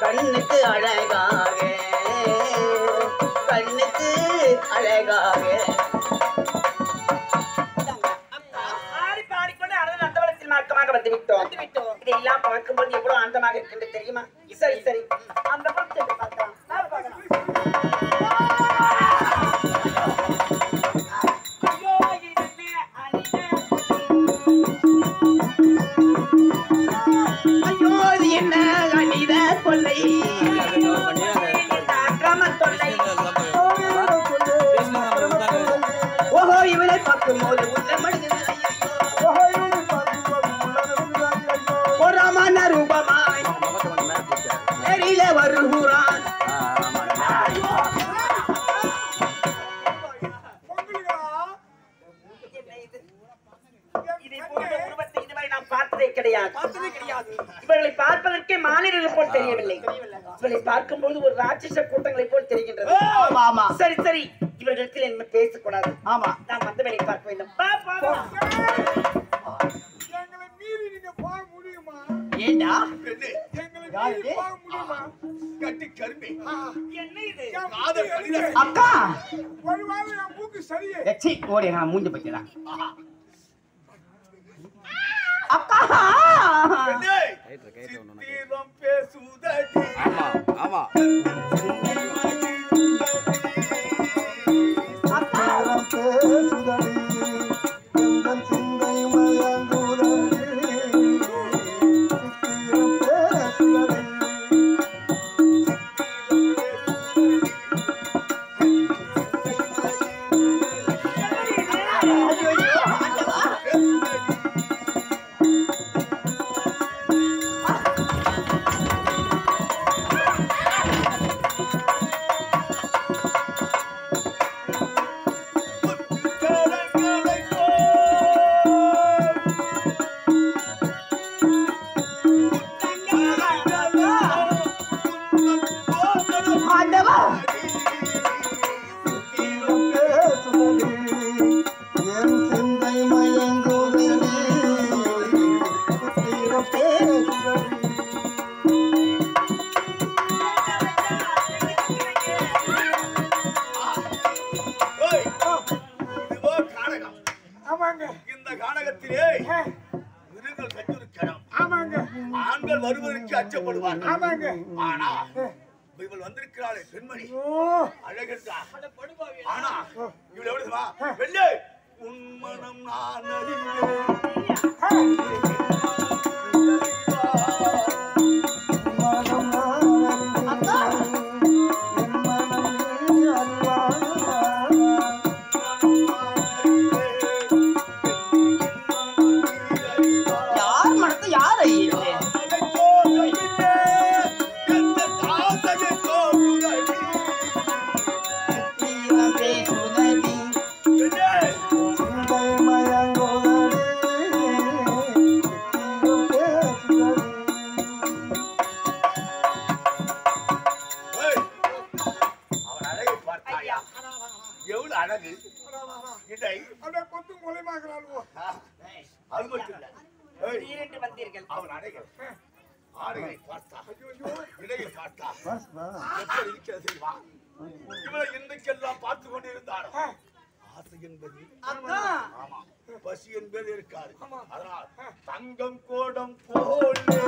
கண்ணுக்கு அழகாக கண்ணுக்கு அழகாக. பாடிக்கொண்டு அழகு நந்தவளத்தில் மார்க்கமாக வந்துவிட்டோம். இதெல்லாம் பார்க்கும்போது எவ்வளவு ஆனந்தமாக இருக்கின்றது தெரியுமா? தெரிகின்றது. ஆமா ஆமா. சரி சரி. இவர்களுக்கு என்ன பேசக்கூடாது. ஆமா. நான் வந்த வேலை பார்க்க வேண்டும். எங்களை மீறி போக முடியுமா? ஏண்டா? அக்கா! ஓடி நான் மூஞ்சி பத்திடா சித்திரம் பேசுதடி. ஆமா ஆமா. Sudani. வருவதற்கு அச்சப்படுவார். ஆமாங்க. ஆனா இவள் வந்திருக்கிறாளே பெண்மணி அழகா ஆனா இவள் எப்படி? வெள்ளை. உன்மனம் நான் அறிந்தேன். இவளை இன்றைக்கெல்லாம் பார்த்து கொண்டிருந்தாரோ ஆசை என்பது ஆமா. பசி என்பது இருக்காது. அதனால் தங்கம் கோடம் போலே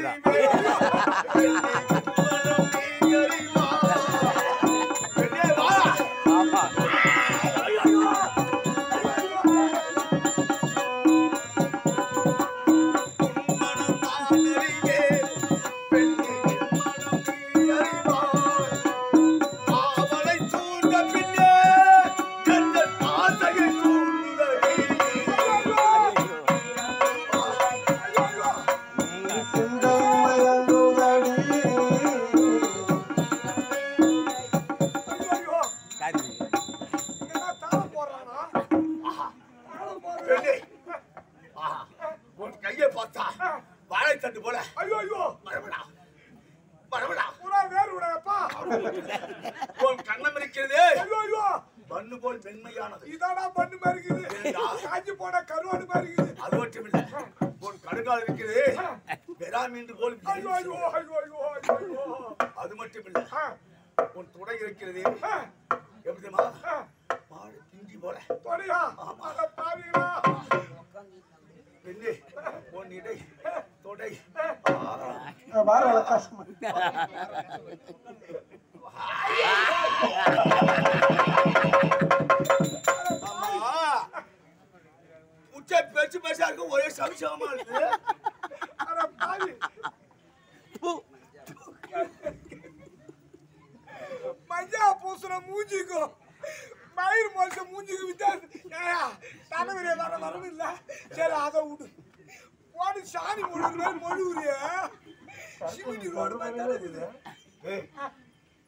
ஆமா, நான் உன் கையை பார்த்தா வாழைத்தண்டு போல. ஐயோ ஐயோ. வரவிடா வரவிடா. பூரா வேறு விடப்பா உன் கண்ணம் இருக்கிறதே ஐயோ ஐயோ. மண்ணு போல் மென்மையானது. இதானா பண்ணு மாதிரி இருக்குது. காஞ்சி போன கருவாடு மாதிரி இருக்குது. அது மட்டும் இல்ல உன் கடுகால் இருக்கிறதே பெராமீன்று போல் ஐயோ ஐயோ ஐயோ ஐயோ ஐயோ. அது மட்டும் இல்ல உன் துடை இருக்கிறதே எப்படி தெரியுமா? ஆ, மாடு பிஞ்சி போல தொடையா அட பாவிகளா பெண்ணே உன் இடை தொடை வாராள கஷ்டமா ஆமா உச்ச பேச்சு பேசா இருக்கு ஒரே சம்சயமா இருக்கு அட பாவி மஞ்சா பூசுற மூஞ்சிக்கும் மயிர் மோச மூஞ்சிக்கு வித்தியாசம் ஏயா தலைவரே வர வரணும் இல்ல சரி அதை விடு போடு சாணி முழுகிற மாதிரி மொழுகுறிய சிமிட்டி ரோடு மாதிரி தலை இருக்குது. ஏய்,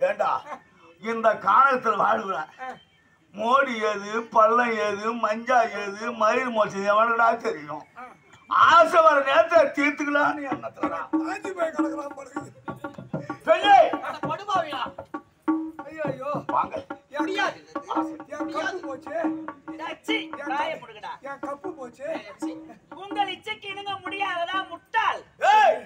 ஏண்டா இந்த வாழ்வுற மோடி ஏது பள்ளம் ஏது மஞ்சா ஏது மயிர் மோசம் எவனடா தெரியும்? ஆசை வர நேரத்தை தீர்த்துக்கலான்னு எண்ணத்துலடா. வாங்க. உங்கள் இச்சைக்கு இணங்க முடியாததா முட்டாள்? ஏய்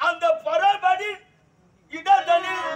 அந்த பரபடி இடதனில்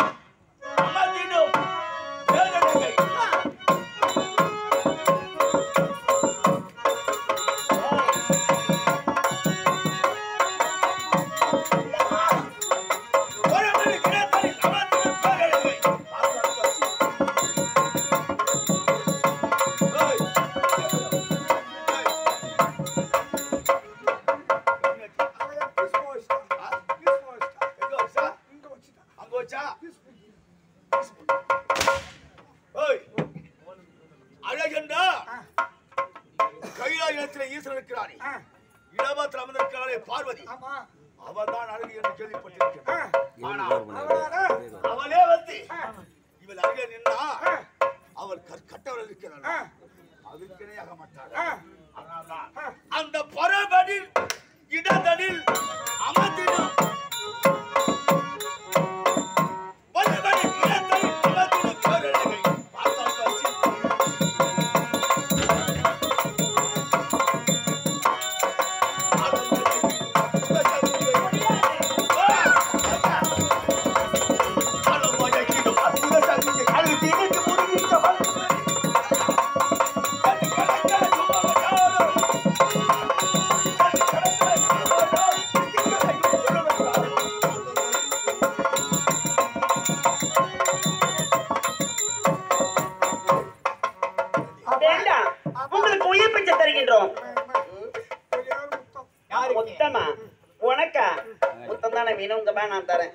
தானே வேணும் உங்க பா நான் தரேன்.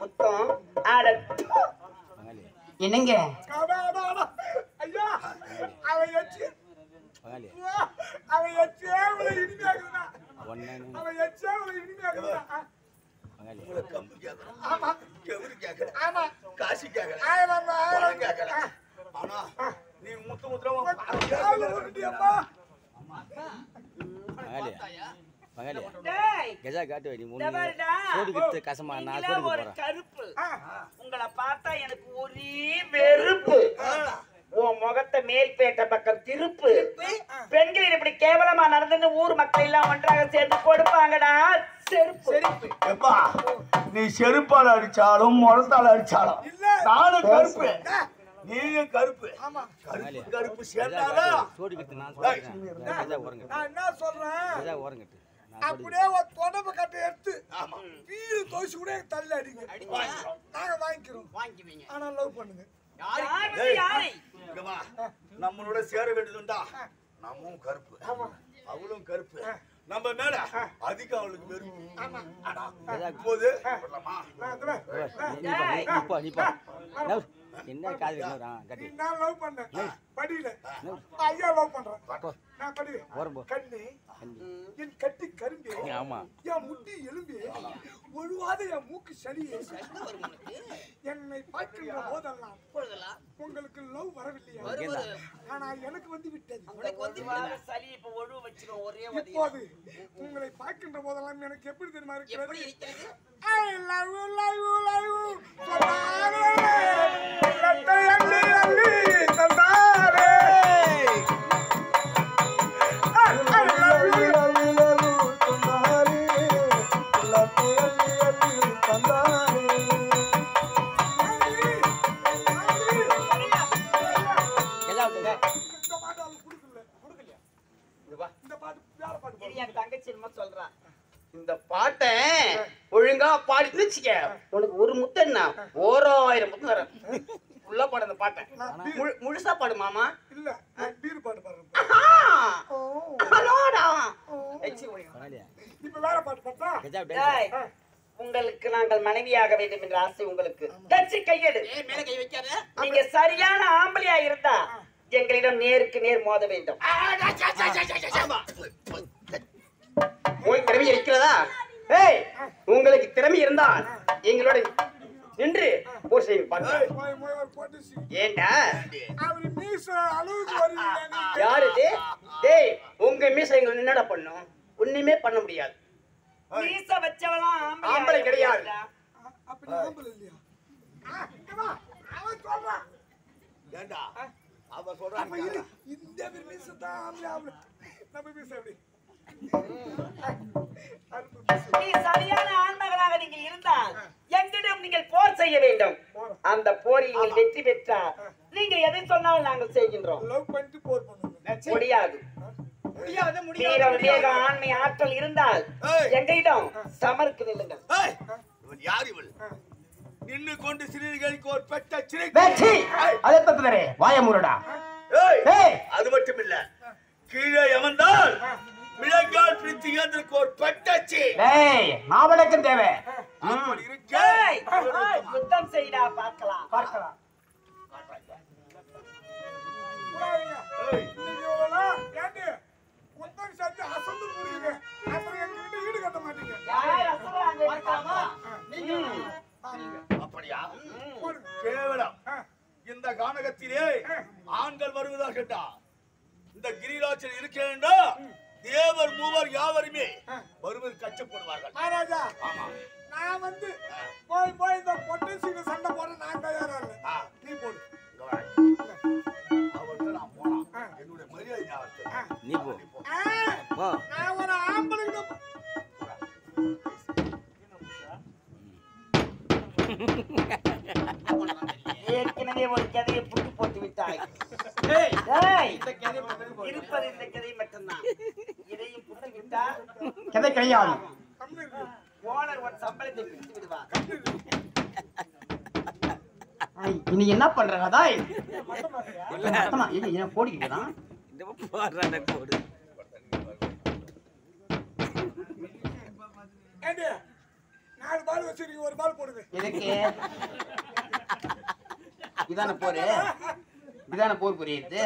முத்தம் ஆட என்னங்க? காசு கேட்கல ஆனா நீ முத்து முத்துறவன் காலை உருட்டியப்பா. பங்காளி. பங்காளி டேய். கெஜா காட்டு நீ மூணு கிட்டு கசமா நான் ஒரு போறேன். கருப்பு. உங்களை பார்த்தா எனக்கு ஒரே வெறுப்பு. உன் முகத்தை மேல்பேட்டை பக்கம் திருப்பு. பெண்கள் இப்படி கேவலமா நடந்துன்னு ஊர் மக்கள் எல்லாம் ஒன்றாக சேர்ந்து கொடுப்பாங்கடா. செருப்பு. எப்பா நீ செருப்பால் அடிச்சாலும் முரத்தால் அடிச்சாலும். நானும் கருப்பு. நீயும் கருப்பு. ஆமா. கருப்பு கருப்பு ஓரங்கட்டு. நான் என்ன சொல்றேன்? அப்படியே ஒரு தொடர்பு கட்டை எடுத்து ஆமா. வீடு தோசி கூட தள்ளி அடிங்க. நாங்க வாங்கிக்கிறோம். ஆனா லவ் பண்ணுங்க. நம்மளோட சேர வேண்டியதுண்டா நம்மும் கருப்பு. அவளும் கருப்பு. நம்ம மேல அதிகம் அவளுக்கு வெறும் போது. என்ன காது வைக்கிறான் கட்டி. நான் லவ் பண்ணேன். படியில. ஐயா லவ் பண்றேன் நான் படி ஓரம் போ. கண்ணு கண்ணி. என் கட்டி கரும்பு. ஆமா. என் முட்டி எலும்பு. ஒழுவாத என் மூக்கு சளி என்னை பார்க்கின்ற போதெல்லாம் உங்களுக்கு லவ் வரவில்லையா? ஆனா எனக்கு வந்து விட்டது. சளி இப்ப ஒழுவு வச்சிரும் ஒரே இப்போது உங்களை பார்க்கின்ற போதெல்லாம் எனக்கு எப்படி தெரியுமா இருக்கிறது? love you. சொன்னாரே, லட்டை அள்ளி அள்ளி தந்தாரே. பாடு மாமா. இல்ல பீர் பாட்டு பாடுறேன். ஹலோடா இப்ப வேற பாட்டு பாட்டா உங்களுக்கு நாங்கள் மனைவியாக வேண்டும் என்ற ஆசை உங்களுக்கு. தச்சு கையெடு. மேல கை வைக்காத. நீங்க சரியான ஆம்பளையா இருந்தா எங்களிடம் நேருக்கு நேர் மோத வேண்டும். உனக்கு திறமை இருக்கிறதா? ஏய் உங்களுக்கு திறமை இருந்தால் எங்களோட நின்று. போர் செய்யும். பாட்டு போய் போய் ஒரு போட்டு சி- ஏண்டா. யாரு டேய் உங்க மீசை எங்களை என்னடா பண்ணும்? ஒண்ணுமே பண்ண முடியாது. மீச வச்சவளாம் ஆம்பளை கிடையாது. இல்லடா. அப்ப நீ ஆம்பளை இல்லையா? ஆ, இங்க வா. அவன் சொல்றான் ஏண்டா? அவ சொல்றான் இந்த மீச தான் ஆம்பளை ஆம்பளை. நம்ம மீச எப்படி? நீங்கள் வெற்றி பெற்றால். நீங்கள் எதை சொன்னாலும் நாங்கள் செய்கின்றோம். முடியாது. முடியாது வீர முடியாது விவேக ஆண்மை ஆற்றல் இருந்தால். எங்களிடம் சமருக்கு நில்லுங்கள். யார் இவள்? கொண்டு சிறுநீர்களுக்கு ஒரு சிறை வேச்சி அதை தத்துதரே வாய முருடா அது மட்டும் இல்ல கீழே எமந்தால் விலங்கால் பிடித்து ஏந்திருக்கு ஒரு பெட்டச்சி நாவடக்கம் தேவை. அப்படி இருக்கே. யுத்தம் செய்டா பார்க்கலாம். பார்க்கலாம். ஏற்கனவே ஒரு கதையை புட்டு போட்டு விட்டாய். இருப்பது இந்த கதை மட்டும்தான். இதையும் புட்டு விட்டா கதை கிடையாது. ஓனர் ஒரு சம்பளத்தை பிடித்து விடுவார். இனி என்ன பண்ற இது ஏன் போடிக்கிறான் இந்த போடுறான போடு. நாலு பால் வச்சிருக்கீங்க ஒரு பால் போடுங்க. எதுக்கு? இதான போரு? இதான போர் புரியுது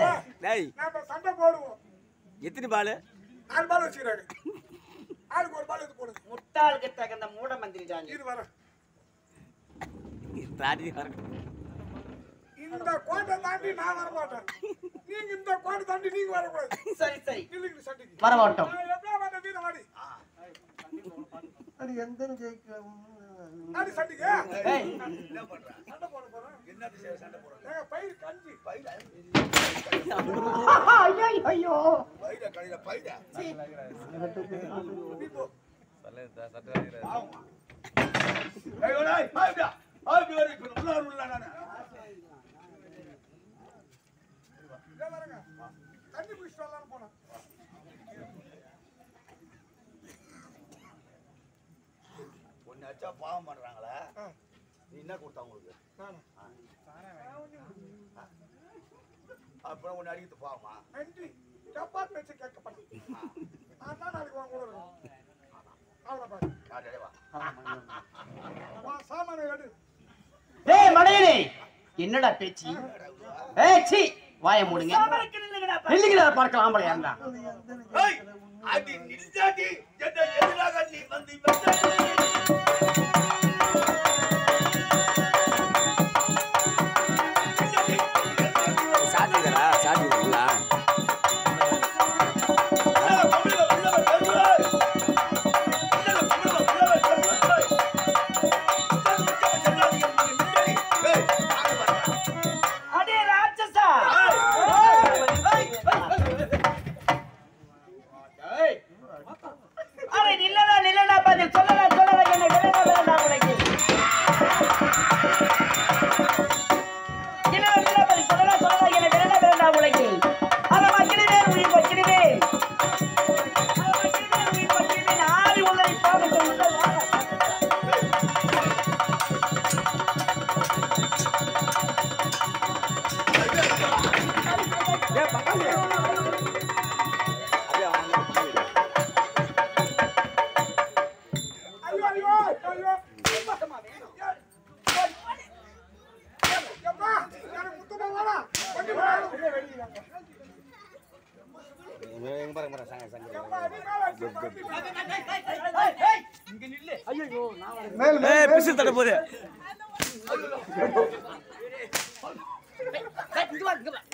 டேய். நாம சண்டை போடுவோம். எத்தனை பாலு? நாலு பால் வச்சுக்கிறாங்க ஆளுக்கு ஒரு பால் எடுத்து போடுங்க. முட்டாளுக்கு தகுந்த மூட மந்திரி தான் இது வரேன். தாடி இந்த கோட்டை தாண்டி நான் வர மாட்டேன் நீங்க இந்த கோட்டை தாண்டி நீங்க வரக்கூடாது. சரி சரி. இல்லைங்க சண்டைக்கு. எப்படியா வந்த வீரவாடி அது எந்த ஜெயிக்க நாடி சண்டைக்கு? ஏய், என்ன பண்ற? சண்டை போட போறேன் என்னது செய்ய சண்டை போடுற? ஏங்க பயிர் கஞ்சி பைடா? ஐயோ, ஐயோ பைடா கடையில பைடா? நீ போ ஆமா. ஏய், ஓடா, ஏய், பைடா. ஆபி வரை இப்ப உள்ள வர முடியல நானு. இதோ வரேங்க தண்ணி குடிச்சிட்டு வரலாம்னு போனேன் அடிச்சா பாவம் பண்றாங்களே? ஆ. நீ என்ன கொடுத்தா உங்களுக்கு? அப்புறம் உன்னை அடிக்கிறது பாவமா? நன்றி. சப்பாத்தி வச்சு கேட்கப்படும். நான் தான் நாளைக்கு வாங்க என்னடா பேச்சு? ஏய் சீ. வாய மூடுங்க. நில்லுங்கடா பார்க்கலாம் ஆம்பளையா இருந்தா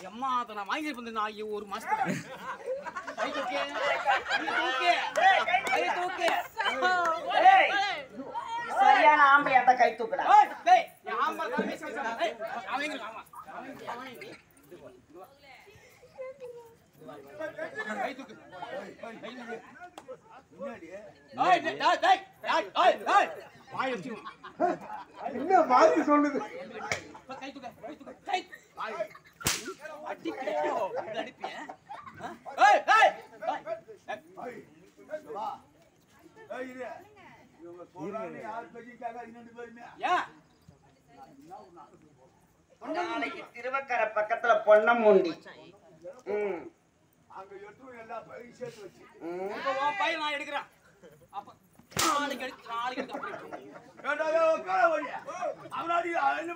எம்மா, அதை நான் வாங்கிட்டு வந்தேன் ஐயோ ஒரு மாசத்துக்கு கை தூக்கு கை தூக்கு சரியான ஆம்பளை அந்த கை என்ன மாத்தி சொல்லுது. நாளைக்கு திருவக்கரை பக்கத்துல பொன்னமுண்டி ம். அங்க எட்டும் எல்லா பையும் சேர்த்து வச்சு. பையன் நான் எடுக்கிறேன். அப்ப நாளைக்கு எடுத்து நாளைக்கு அவனாடி, என்ன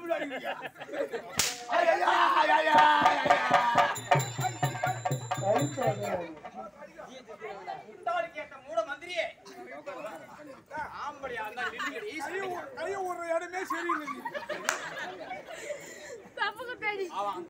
கேட்ட மூட மந்திரியே ஆம்படியா இருந்தா இடமே சரியில்லை நீ.